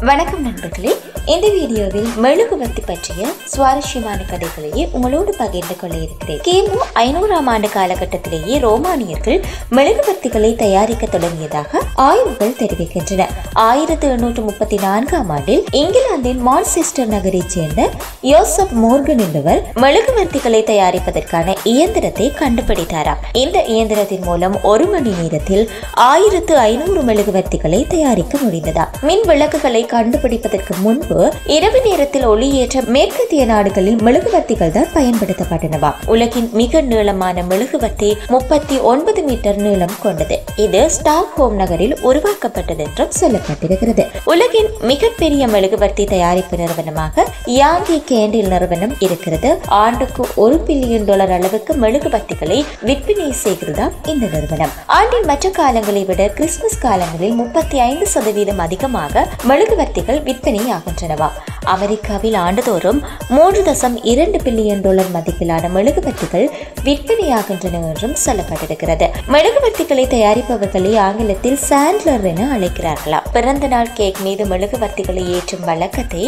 வணக்கம் நண்பர்களே. இந்த வீடியோவில் மெழுகுவர்த்தி பற்றிய சுவாரஸ்யமான கதைகளையே உங்களோடு பகிர்ந்து கொள்ள இருக்கிறேன். கிமு ஐநூறாம் ஆண்டு காலகட்டத்திலேயே ரோமானியர்கள் மெழுகுவர்த்திகளை தயாரிக்க தொடங்கியதாக ஆய்வுகள் தெரிவிக்கின்றன. ஆயிரத்தி எண்ணூற்று முப்பத்தி நான்காம் ஆண்டில் இங்கிலாந்தின் மான்செஸ்டர் நகரைச் சேர்ந்த யோசப் மோர்கன் என்பவர் மெழுகுவர்த்திகளை தயாரிப்பதற்கான இயந்திரத்தை கண்டுபிடித்தாராம். இந்த இயந்திரத்தின் மூலம் ஒரு மணி நேரத்தில் ஆயிரத்து ஐநூறு மெழுகுவர்த்திகளை தயாரிக்க முடிந்ததா? மின் விளக்குகளை கண்டுபிடிப்பதற்கு முன்பு இரவு நேரத்தில் ஒளியேற்ற மேற்கத்திய நாடுகளில் மெழுகுவர்த்திகள் தான் பயன்படுத்தப்பட்டனவா. உலகின் மிக நீளமான மெழுகுவர்த்தி முப்பத்தி ஒன்பது மீட்டர் நீளம் கொண்டது. இது ஸ்டாக்ஹோம் நகரில் உருவாக்கப்பட்டது என்றும் சொல்லப்பட்டிருக்கிறது. உலகின் மிகப்பெரிய மெழுகுவர்த்தி தயாரிப்பு நிறுவனமாக யாங்கி கேண்டில் நிறுவனம் இருக்கிறது. ஆண்டுக்கு ஒரு பில்லியன் டாலர் அளவுக்கு மெழுகுவர்த்திகளை விற்பனை செய்கிறதா இந்த நிறுவனம். ஆண்டின் மற்ற காலங்களை விட கிறிஸ்துமஸ் காலங்களில் முப்பத்தி ஐந்து சதவீதம் அதிகமாக மெழுகு மெழுகுவர்த்திகள் விற்பனையாகின்றனவா? அமெரிக்காவில் ஆண்டுதோறும் மூன்று தசம் இரண்டு பில்லியன் டாலர் மதிப்பிலான மெழுகுவர்த்திகள் விற்பனையாகின்றன என்றும் சொல்லப்பட்டிருக்கிறது. மெழுகுவர்த்திகளை தயாரிப்பவர்களை ஆங்கிலத்தில் சாண்ட்லர் என அழைக்கிறார்களாம். பிறந்த நாள் கேக் மீது மெழுகுவர்த்திகளை ஏற்றும் வழக்கத்தை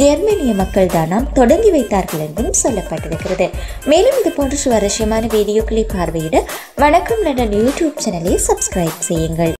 ஜெர்மனிய மக்கள் தானாம் தொடங்கி வைத்தார்கள் என்றும் சொல்லப்பட்டிருக்கிறது. மேலும் இது போன்ற சுவாரஸ்யமான வீடியோக்களை பார்வையிட வணக்கம் லண்டன் யூடியூப் சேனலை சப்ஸ்கிரைப் செய்யுங்கள்.